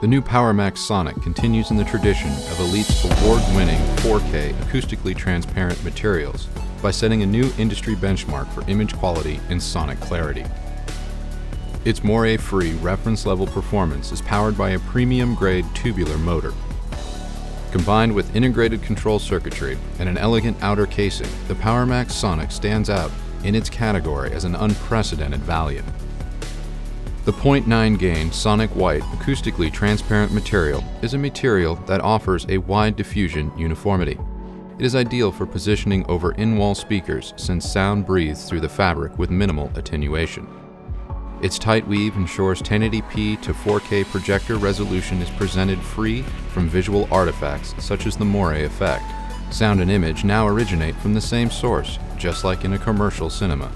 The new PowerMax Sonic continues in the tradition of Elite's award-winning 4K acoustically transparent materials by setting a new industry benchmark for image quality and sonic clarity. Its moire-free reference-level performance is powered by a premium-grade tubular motor. Combined with integrated control circuitry and an elegant outer casing, the PowerMax Sonic stands out in its category as an unprecedented value. The 0.9 gain Sonic White acoustically transparent material is a material that offers a wide diffusion uniformity. It is ideal for positioning over in-wall speakers since sound breathes through the fabric with minimal attenuation. Its tight weave ensures 1080p to 4K projector resolution is presented free from visual artifacts such as the moire effect. Sound and image now originate from the same source, just like in a commercial cinema.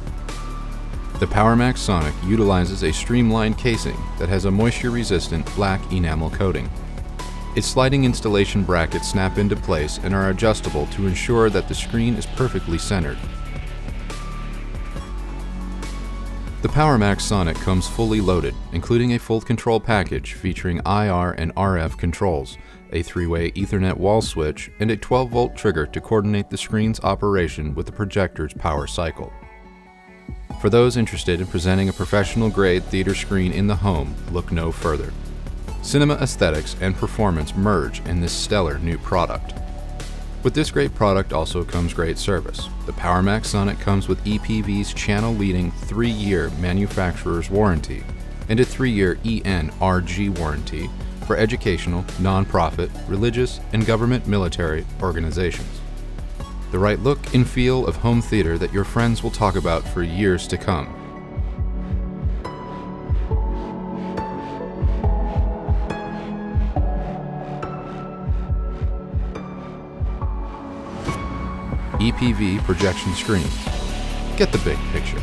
The PowerMax Sonic utilizes a streamlined casing that has a moisture-resistant black enamel coating. Its sliding installation brackets snap into place and are adjustable to ensure that the screen is perfectly centered. The PowerMax Sonic comes fully loaded, including a full control package featuring IR and RF controls, a three-way Ethernet wall switch, and a 12-volt trigger to coordinate the screen's operation with the projector's power cycle. For those interested in presenting a professional grade theater screen in the home, look no further. Cinema aesthetics and performance merge in this stellar new product. With this great product also comes great service. The PowerMax Sonic comes with EPV's channel leading 3 year manufacturer's warranty and a 3 year ENRG warranty for educational, nonprofit, religious, and government military organizations the right look and feel of home theater that your friends will talk about for years to come. EPV projection screens. Get the big picture.